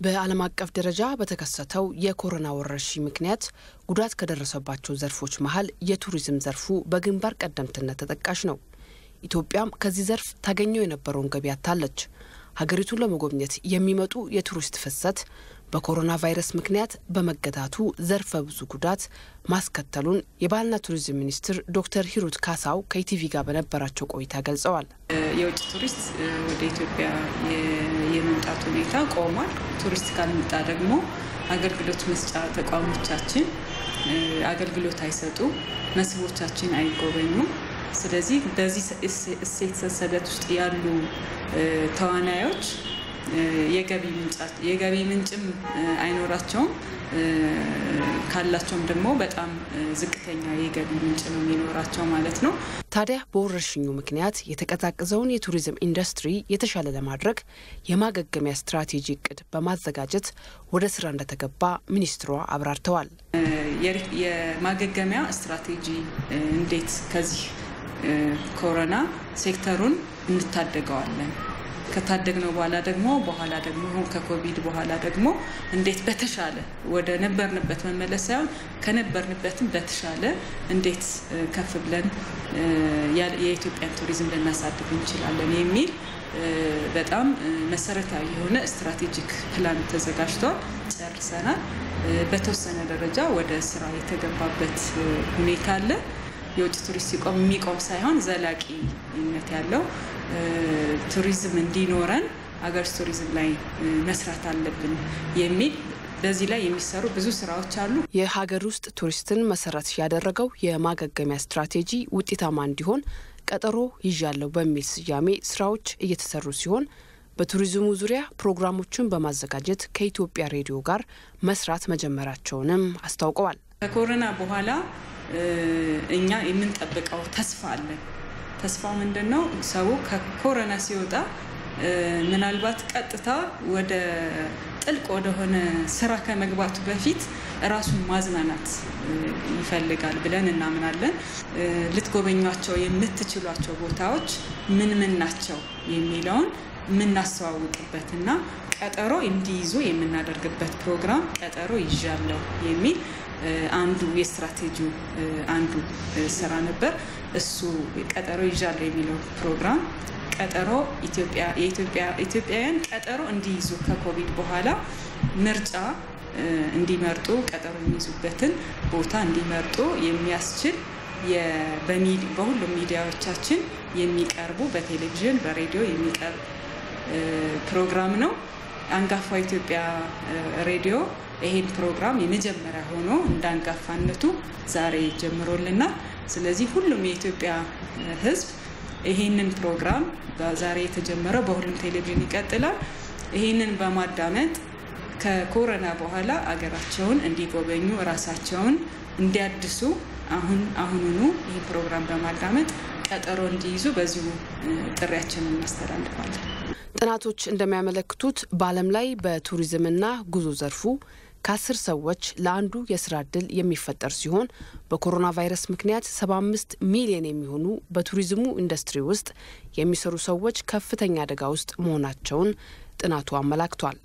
በዓለም አቀፍ ደረጃ በተከሰተው የኮሮና ወረርሽኝ ምክንያት ጉዳት ከደረሰባቸው ዘርፎች መሀል የቱሪዝም ዘርፉ በግንባር ቀደምትነት ተጠቃሽ ነው። ኢትዮጵያም ከዚህ ዘርፍ ታገኘው የነበረውን ገቢ አጥታለች። ሀገሪቱን ለመጎብኘት የሚመጡ የቱሪስት ፍሰት በኮሮና ቫይረስ ምክንያት በመገታቱ ዘርፈ ብዙ ጉዳት ማስከተሉን የባህልና ቱሪዝም ሚኒስትር ዶክተር ሂሩት ካሳው ከኢቲቪ ጋር በነበራቸው ቆይታ ገልጸዋል። የውጭ ቱሪስት ወደ ኢትዮጵያ የመምጣት ሁኔታ ቆሟል። ቱሪስት ካልመጣ ደግሞ አገልግሎት መስጫ ተቋሞቻችን አገልግሎት አይሰጡ፣ መስህቦቻችን አይጎበኙም። ስለዚህ በዚህ እሴት ሰንሰለት ውስጥ ያሉ ተዋናዮች የገቢ ምንጭም አይኖራቸውም። ካላቸውም ደግሞ በጣም ዝቅተኛ የገቢ ምንጭ ነው የሚኖራቸው ማለት ነው። ታዲያ በወረርሽኙ ምክንያት የተቀዛቀዘውን የቱሪዝም ኢንዱስትሪ የተሻለ ለማድረግ የማገገሚያ ስትራቴጂ እቅድ በማዘጋጀት ወደ ስራ እንደተገባ ሚኒስትሯ አብራርተዋል። የማገገሚያ ስትራቴጂ እንዴት ከዚህ ኮሮና ሴክተሩን እንታደገዋለን ከታደግነው በኋላ ደግሞ በኋላ ደግሞ ከኮቪድ በኋላ ደግሞ እንዴት በተሻለ ወደ ነበርንበት መመለስ ሳይሆን ከነበርንበትም በተሻለ እንዴት ከፍ ብለን የኢትዮጵያን ቱሪዝም ልናሳድግ እንችላለን የሚል በጣም መሰረታዊ የሆነ strategic plan ተዘጋጅቷል። ጨርሰናል። በተወሰነ ደረጃ ወደ ስራ የተገባበት ሁኔታ አለ። የውጭ ቱሪስት ሲቆም የሚቆም ሳይሆን ዘላቂነት ያለው ቱሪዝም እንዲኖረን አገር ቱሪዝም ላይ መስራት አለብን የሚል በዚህ ላይ የሚሰሩ ብዙ ስራዎች አሉ። የሀገር ውስጥ ቱሪስትን መሰረት ያደረገው የማገገሚያ ስትራቴጂ ውጤታማ እንዲሆን ቀጠሮ ይዣለሁ በሚል ስያሜ ስራዎች እየተሰሩ ሲሆን በቱሪዝሙ ዙሪያ ፕሮግራሞችን በማዘጋጀት ከኢትዮጵያ ሬዲዮ ጋር መስራት መጀመራቸውንም አስታውቀዋል። ከኮሮና በኋላ እኛ የምንጠብቀው ተስፋ አለን። ተስፋው ምንድን ነው? ሰው ከኮሮና ሲወጣ ምናልባት ቀጥታ ወደ ጥልቅ ወደሆነ ስራ ከመግባቱ በፊት ራሱን ማዝናናት ይፈልጋል ብለን እናምናለን። ልትጎበኟቸው የምትችሏቸው ቦታዎች ምን ምን ናቸው የሚለውን የምናስተዋውቅበትና ቀጠሮ እንዲይዙ የምናደርግበት ፕሮግራም ቀጠሮ ይዣለሁ የሚል አንዱ የስትራቴጂው አንዱ ስራ ነበር። እሱ ቀጠሮ ይዣለሁ የሚለው ፕሮግራም ቀጠሮ ኢትዮጵያውያን ቀጠሮ እንዲይዙ ከኮቪድ በኋላ ምርጫ እንዲመርጡ ቀጠሮ የሚይዙበትን ቦታ እንዲመርጡ የሚያስችል በሁሉም ሚዲያዎቻችን የሚቀርቡ በቴሌቪዥን በሬዲዮ የሚቀርብ ፕሮግራም ነው። አንጋፋ ኢትዮጵያ ሬዲዮ ይሄን ፕሮግራም የመጀመሪያ ሆኖ እንደ አንጋፋነቱ ዛሬ ጀምሮልናል። ስለዚህ ሁሉም የኢትዮጵያ ሕዝብ ይሄንን ፕሮግራም ዛሬ የተጀመረው በሁሉም ቴሌቪዥን ይቀጥላል። ይሄንን በማዳመጥ ከኮሮና በኋላ አገራቸውን እንዲጎበኙ እራሳቸውን እንዲያድሱ አሁን አሁኑኑ ይህ ፕሮግራም በማዳመጥ ቀጠሮ እንዲይዙ በዚሁ ጥሪያችንን እናስተላልፋለን። ጥናቶች እንደሚያመለክቱት በዓለም ላይ በቱሪዝምና ጉዞ ዘርፉ ከአስር ሰዎች ለአንዱ የስራ እድል የሚፈጠር ሲሆን በኮሮና ቫይረስ ምክንያት 75 ሚሊዮን የሚሆኑ በቱሪዝሙ ኢንዱስትሪ ውስጥ የሚሰሩ ሰዎች ከፍተኛ አደጋ ውስጥ መሆናቸውን ጥናቱ አመላክቷል።